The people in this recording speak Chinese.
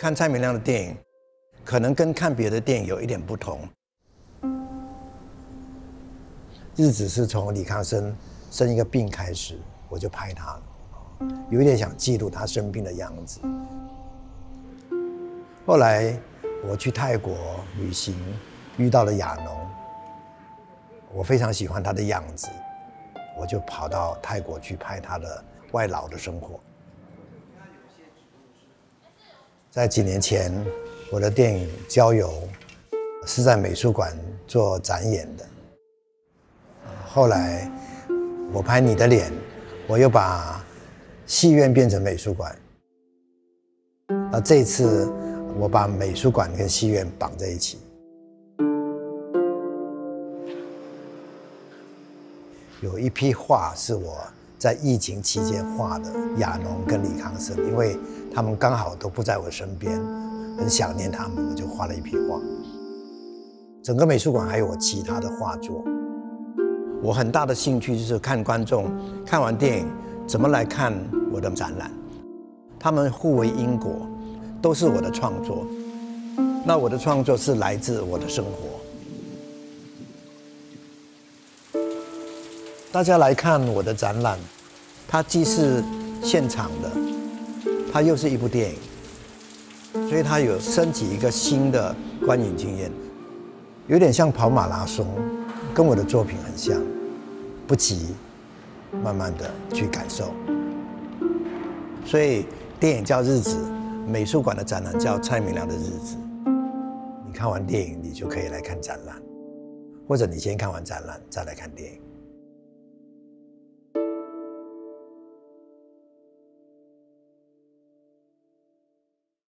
看蔡明亮的电影，可能跟看别的电影有一点不同。日子是从李康生生一个病开始，我就拍他了，有一点想记录他生病的样子。后来我去泰国旅行，遇到了亚农，我非常喜欢他的样子，我就跑到泰国去拍他的外劳的生活。在几年前，我的电影《郊游》是在美术馆做展演的。后来我拍你的脸，我又把戏院变成美术馆。那这次我把美术馆跟戏院绑在一起。有一批画是我在疫情期间画的，亚农跟李康生，因为。他们刚好都不在我身边，很想念他们，我就画了一批画。整个美术馆还有我其他的画作。我很大的兴趣就是看观众看完电影怎么来看我的展览，他们互为因果，都是我的创作。那我的创作是来自我的生活。大家来看我的展览，它既是现场的。它又是一部电影，所以它有升级一个新的观影经验，有点像跑马拉松，跟我的作品很像，不急，慢慢的去感受。所以电影叫《日子》，美术馆的展览叫蔡明亮的日子。你看完电影，你就可以来看展览，或者你先看完展览再来看电影。